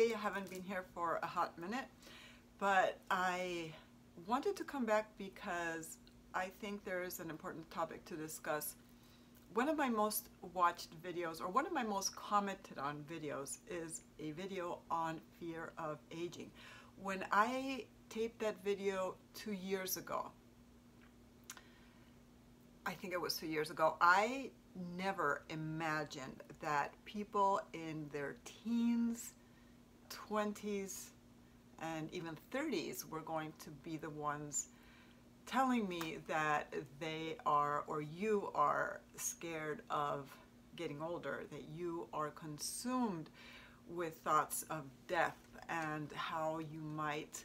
I haven't been here for a hot minute, but I wanted to come back because I think there is an important topic to discuss. One of my most watched videos, or one of my most commented on videos, is a video on fear of aging. When I taped that video two years ago, I think it was two years ago, I never imagined that people in their teens, 20s, and even 30s were going to be the ones telling me that they are or you are scared of getting older, that you are consumed with thoughts of death and how you might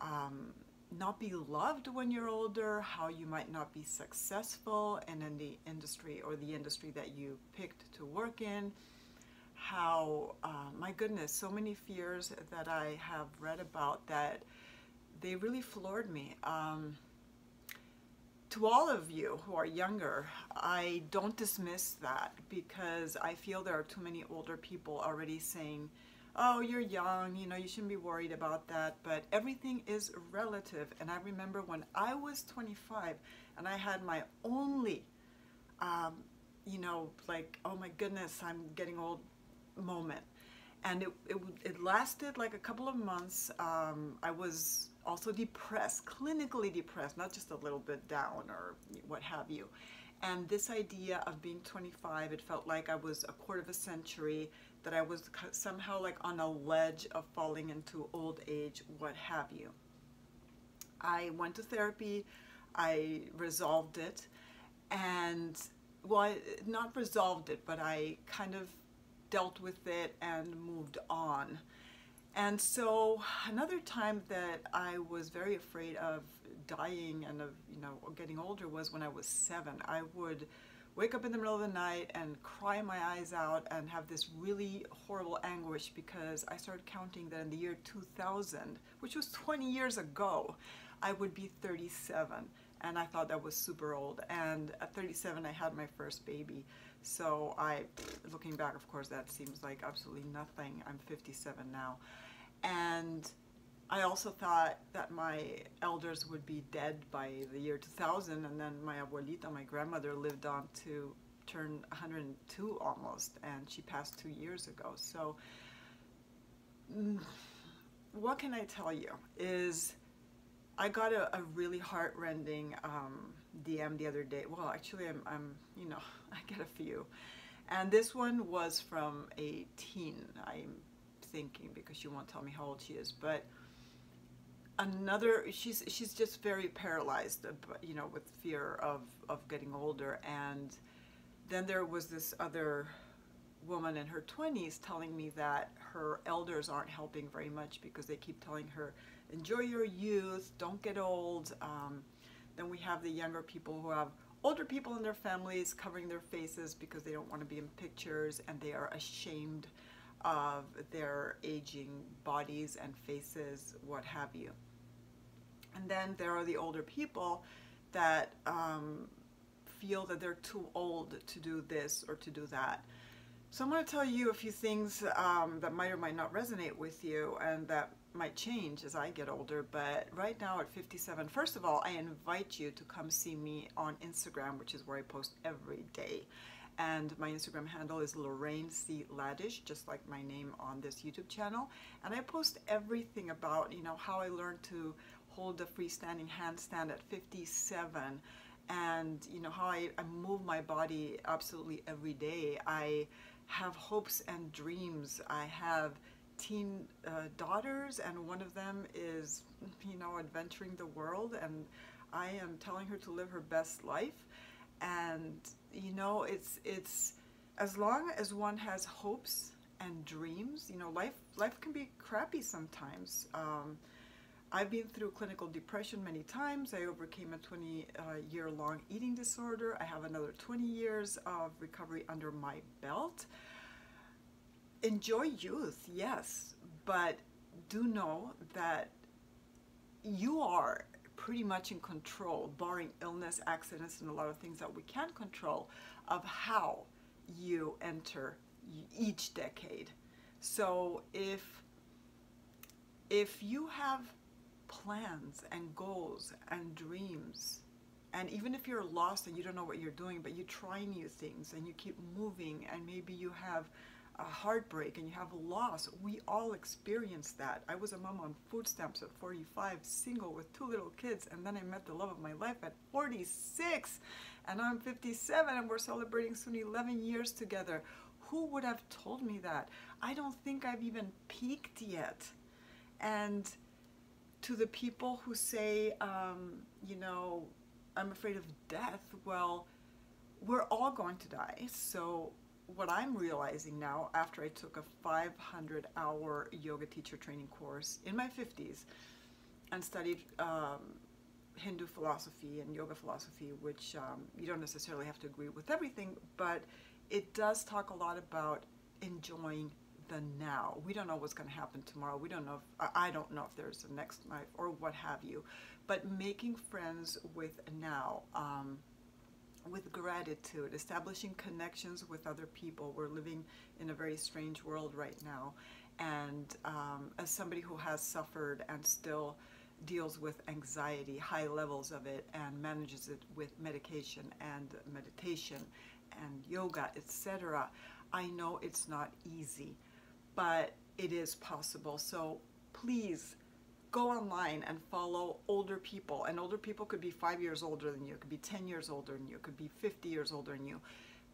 um, not be loved when you're older, how you might not be successful in the industry or the industry that you picked to work in, how, uh, my goodness, so many fears that I have read about that they really floored me. Um, to all of you who are younger, I don't dismiss that because I feel there are too many older people already saying, oh, you're young, you know, you shouldn't be worried about that. But everything is relative. And I remember when I was 25 and I had my only, um, you know, like, oh my goodness, I'm getting old moment. And it, it, it lasted like a couple of months. Um, I was also depressed, clinically depressed, not just a little bit down or what have you. And this idea of being 25, it felt like I was a quarter of a century that I was somehow like on a ledge of falling into old age, what have you. I went to therapy, I resolved it, and well, I, not resolved it, but I kind of dealt with it and moved on. And so another time that I was very afraid of dying and of, you know, getting older was when I was seven. I would wake up in the middle of the night and cry my eyes out and have this really horrible anguish because I started counting that in the year 2000, which was 20 years ago, I would be 37 and I thought that was super old. And at 37 I had my first baby. So I looking back of course that seems like absolutely nothing. I'm 57 now. And I also thought that my elders would be dead by the year 2000 and then my abuelita, my grandmother, lived on to turn 102 almost and she passed two years ago. So mm, what can I tell you is I got a, a really heart-rending um, DM the other day. Well, actually, I'm, I'm, you know, I get a few. And this one was from a teen, I'm thinking, because she won't tell me how old she is. But another she's she's just very paralyzed you know with fear of of getting older and then there was this other woman in her 20s telling me that her elders aren't helping very much because they keep telling her enjoy your youth. Don't get old. Um, then we have the younger people who have older people in their families covering their faces because they don't want to be in pictures and they are ashamed of their aging bodies and faces what have you. And then there are the older people that um, feel that they're too old to do this or to do that. So I'm going to tell you a few things um, that might or might not resonate with you and that might change as I get older. But right now at 57, first of all, I invite you to come see me on Instagram, which is where I post every day. And my Instagram handle is Lorraine C. Ladish, just like my name on this YouTube channel. And I post everything about, you know, how I learned to hold a freestanding handstand at 57 and you know how I, I move my body absolutely every day. I have hopes and dreams. I have teen uh, daughters and one of them is you know adventuring the world and I am telling her to live her best life and you know it's it's as long as one has hopes and dreams you know life life can be crappy sometimes um, I've been through clinical depression many times. I overcame a 20 uh, year long eating disorder. I have another 20 years of recovery under my belt. Enjoy youth, yes, but do know that you are pretty much in control, barring illness, accidents, and a lot of things that we can't control, of how you enter each decade. So if if you have plans and goals and dreams, and even if you're lost and you don't know what you're doing, but you try new things and you keep moving, and maybe you have a heartbreak and you have a loss, we all experience that. I was a mom on food stamps at 45, single with two little kids, and then I met the love of my life at 46, and I'm 57, and we're celebrating soon 11 years together. Who would have told me that? I don't think I've even peaked yet. And to the people who say, um, you know, I'm afraid of death, well, we're all going to die. So, what I'm realizing now, after I took a 500 hour yoga teacher training course in my 50s and studied um, Hindu philosophy and yoga philosophy, which um, you don't necessarily have to agree with everything, but it does talk a lot about enjoying the now. We don't know what's going to happen tomorrow. We don't know if, I don't know if there's a next life or what have you. But making friends with now, um, with gratitude, establishing connections with other people. We're living in a very strange world right now. And um, as somebody who has suffered and still deals with anxiety, high levels of it, and manages it with medication and meditation and yoga, etc., I know it's not easy but it is possible. So please go online and follow older people. And older people could be five years older than you, could be 10 years older than you, could be 50 years older than you.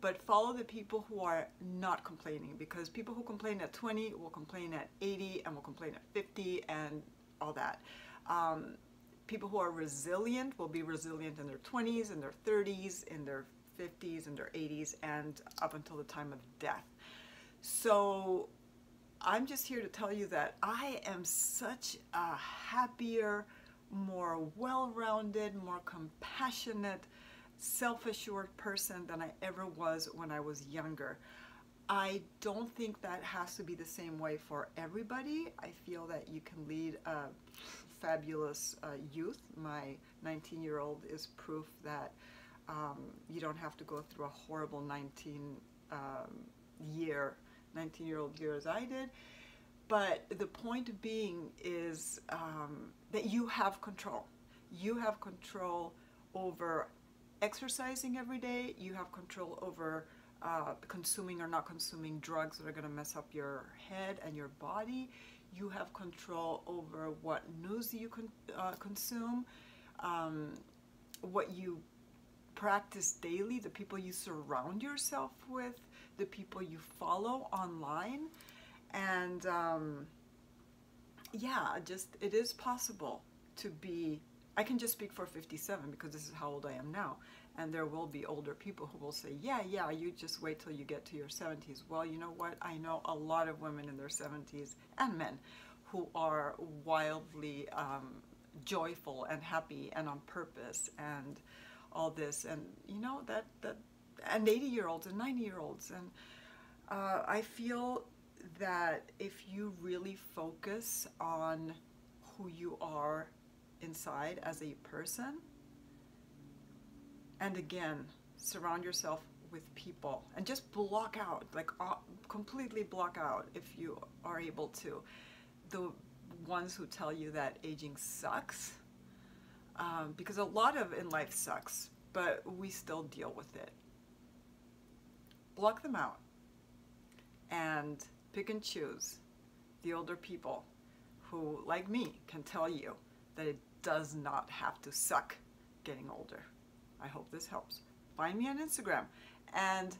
But follow the people who are not complaining because people who complain at 20 will complain at 80 and will complain at 50 and all that. Um, people who are resilient will be resilient in their 20s, in their 30s, in their 50s, in their 80s, and up until the time of death. So I'm just here to tell you that I am such a happier, more well rounded, more compassionate, self assured person than I ever was when I was younger. I don't think that has to be the same way for everybody. I feel that you can lead a fabulous uh, youth. My 19 year old is proof that um, you don't have to go through a horrible 19 um, year 19 year old year as I did. But the point being is um, that you have control. You have control over exercising every day, you have control over uh, consuming or not consuming drugs that are going to mess up your head and your body. You have control over what news you con- uh, consume, um, what you practice daily, the people you surround yourself with, the people you follow online. And um, yeah, just it is possible to be. I can just speak for 57 because this is how old I am now. And there will be older people who will say, yeah, yeah, you just wait till you get to your 70s. Well, you know what? I know a lot of women in their 70s and men who are wildly um, joyful and happy and on purpose and all this and you know that that and 80 year olds and 90 year olds and uh, i feel that if you really focus on who you are inside as a person and again surround yourself with people and just block out like uh, completely block out if you are able to. The ones who tell you that aging sucks um, because a lot of in life sucks, but we still deal with it. Block them out and pick and choose the older people who, like me, can tell you that it does not have to suck getting older. I hope this helps. Find me on Instagram and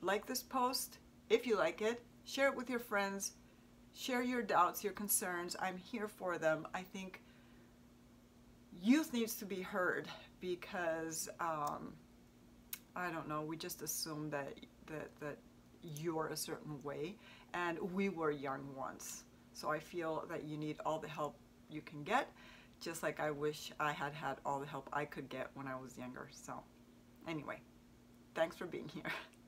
like this post if you like it. Share it with your friends. Share your doubts, your concerns. I'm here for them. I think youth needs to be heard because um, I don't know. We just assume that that that you're a certain way, and we were young once. So I feel that you need all the help you can get, just like I wish I had had all the help I could get when I was younger. So, anyway, thanks for being here.